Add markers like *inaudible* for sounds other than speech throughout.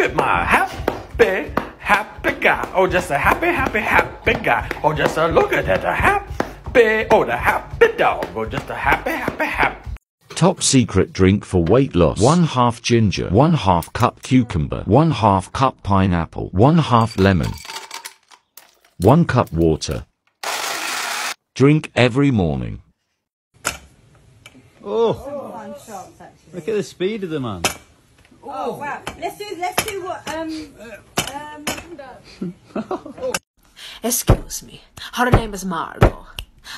look at my happy, happy guy. Oh, just a happy, happy, happy guy. Oh, just a look at that, a happy, oh, the happy dog. Oh, just a happy, happy, happy. Top secret drink for weight loss. One half ginger, one half cup cucumber, one half cup pineapple, one half lemon, one cup water. Drink every morning. Oh, look at the speed of the man. Oh wow! Let's do let's do what um um. *laughs* Excuse me. Her name is Margot.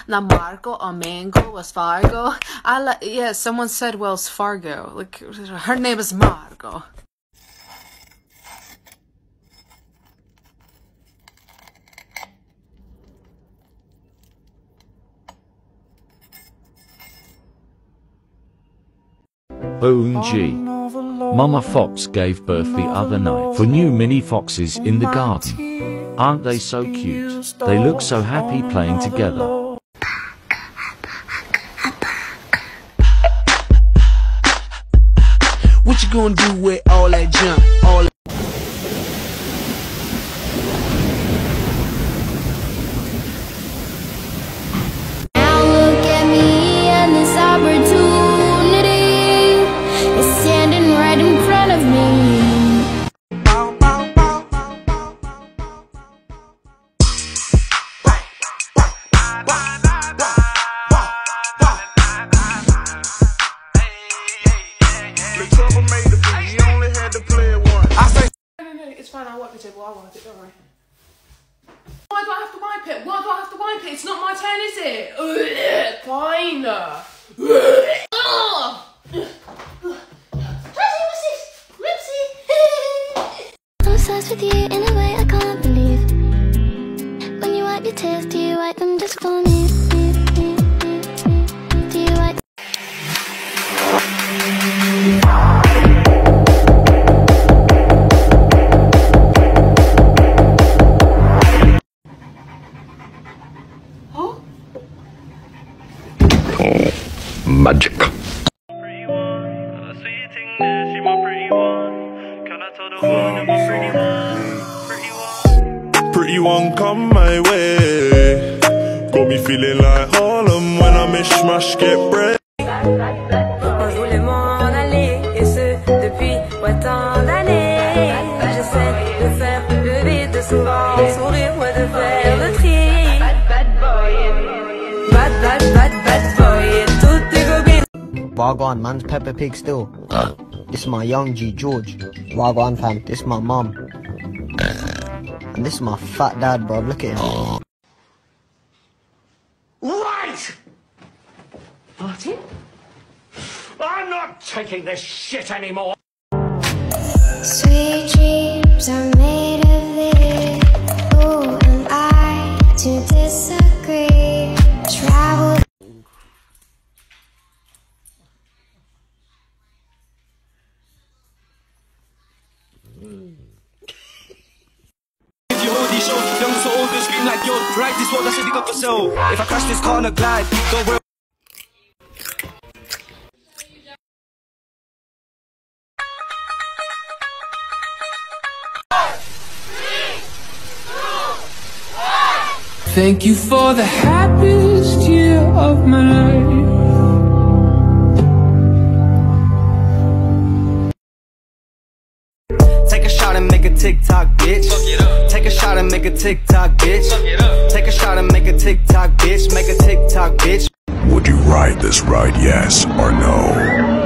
Now Margot or Mango was Fargo. I like yeah. Someone said Wells Fargo. Like her name is Margot. OMG. Mama Fox gave birth the other night four new mini foxes in the garden. Aren't they so cute? They look so happy playing together. What you gonna do with all that junk? All it's fine. I'll wipe the table. I'll wipe it. Don't worry. Why do I have to wipe it? Why do I have to wipe it? It's not my turn, is it? Ugh, Fine. Ugh. I'm obsessed with you in a way I can't believe. When you wipe your tears, do you wipe them just for me? Pretty one come my way. Got me feeling like Harlem when I mish mash get bread. On voulait m'en aller et ce depuis ouais, tant d'années. J'essaie de faire le vide de son grand sourire, ouais de faire le tri. Bad bad boy, bad bad bad bad boy, et toutes tes copines. Wagwan, man's Peppa Pig still. This is my young G George. Wagwan fam, this is my mum. And this is my fat dad, bro. Look at him. Right! Martin? I'm not taking this shit anymore. Sweet dreams are made scream like yo, drive this road, I said you got for sale. If I crash this car on a glide, don't worry. Thank you for the happiest year of my life. Take a shot and make a TikTok, bitch. Make a TikTok, bitch. Take a shot and make a TikTok, bitch. Make a TikTok, bitch. Would you ride this ride, yes or no?